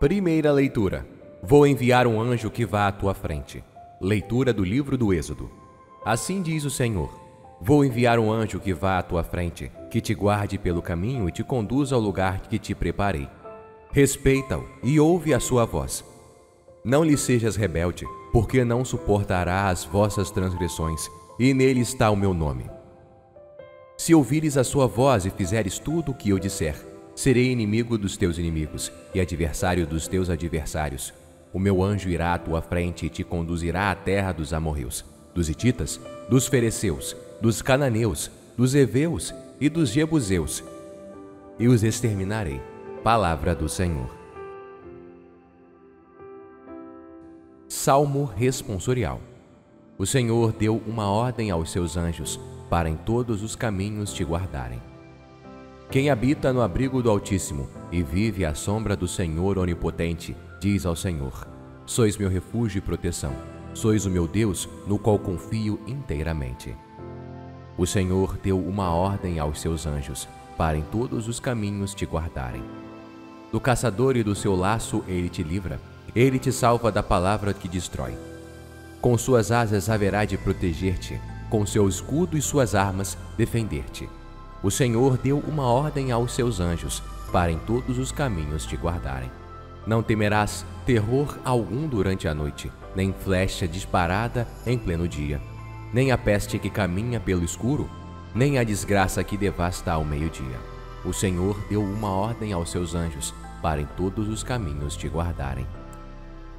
Primeira leitura. Vou enviar um anjo que vá à tua frente. Leitura do livro do Êxodo. Assim diz o Senhor: Vou enviar um anjo que vá à tua frente, que te guarde pelo caminho e te conduza ao lugar que te preparei. Respeita-o e ouve a sua voz. Não lhe sejas rebelde, porque não suportará as vossas transgressões, e nele está o meu nome. Se ouvires a sua voz e fizeres tudo o que eu disser, serei inimigo dos teus inimigos e adversário dos teus adversários. O meu anjo irá à tua frente e te conduzirá à terra dos amorreus, dos hititas, dos fereceus, dos cananeus, dos heveus e dos jebuseus, e os exterminarei. Palavra do Senhor. Salmo responsorial. O Senhor deu uma ordem aos seus anjos para em todos os caminhos te guardarem. Quem habita no abrigo do Altíssimo e vive à sombra do Senhor Onipotente, diz ao Senhor: Sois meu refúgio e proteção, sois o meu Deus, no qual confio inteiramente. O Senhor deu uma ordem aos seus anjos, para em todos os caminhos te guardarem. Do caçador e do seu laço ele te livra, ele te salva da palavra que destrói. Com suas asas haverá de proteger-te, com seu escudo e suas armas defender-te. O Senhor deu uma ordem aos seus anjos, para em todos os caminhos te guardarem. Não temerás terror algum durante a noite, nem flecha disparada em pleno dia nem a peste que caminha pelo escuro, nem a desgraça que devasta ao meio-dia. O Senhor deu uma ordem aos seus anjos para em todos os caminhos te guardarem.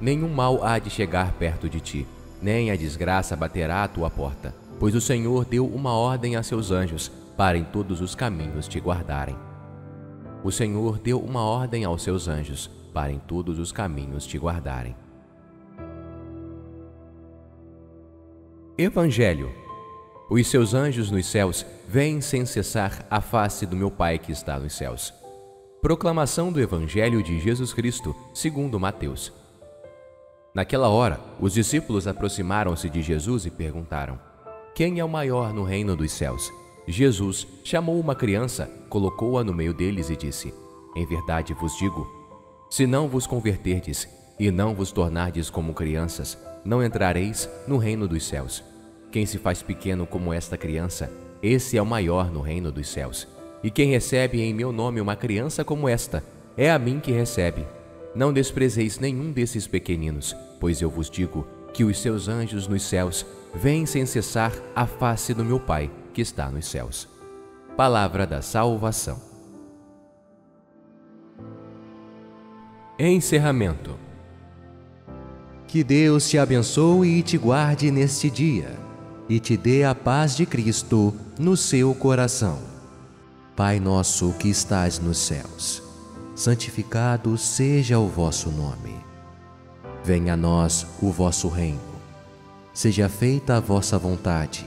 Nenhum mal há de chegar perto de ti, nem a desgraça baterá à tua porta, pois o Senhor deu uma ordem a seus anjos para em todos os caminhos te guardarem. O Senhor deu uma ordem aos seus anjos para em todos os caminhos te guardarem. Evangelho. Os seus anjos nos céus vêm sem cessar a face do meu Pai que está nos céus. Proclamação do Evangelho de Jesus Cristo, segundo Mateus. Naquela hora, os discípulos aproximaram-se de Jesus e perguntaram: Quem é o maior no reino dos céus? Jesus chamou uma criança, colocou-a no meio deles e disse: Em verdade vos digo, se não vos converterdes e não vos tornardes como crianças, não entrareis no reino dos céus. Quem se faz pequeno como esta criança, esse é o maior no reino dos céus. E quem recebe em meu nome uma criança como esta, é a mim que recebe. Não desprezeis nenhum desses pequeninos, pois eu vos digo que os seus anjos nos céus vêm sem cessar a face do meu Pai que está nos céus. Palavra da salvação. Encerramento. Que Deus te abençoe e te guarde neste dia e te dê a paz de Cristo no seu coração. Pai nosso que estás nos céus, santificado seja o vosso nome. Venha a nós o vosso reino. Seja feita a vossa vontade,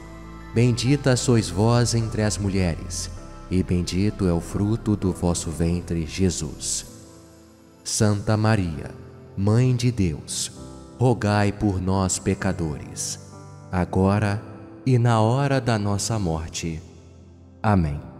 Bendita sois vós entre as mulheres, e bendito é o fruto do vosso ventre, Jesus. Santa Maria, Mãe de Deus, rogai por nós, pecadores agora e na hora da nossa morte. Amém.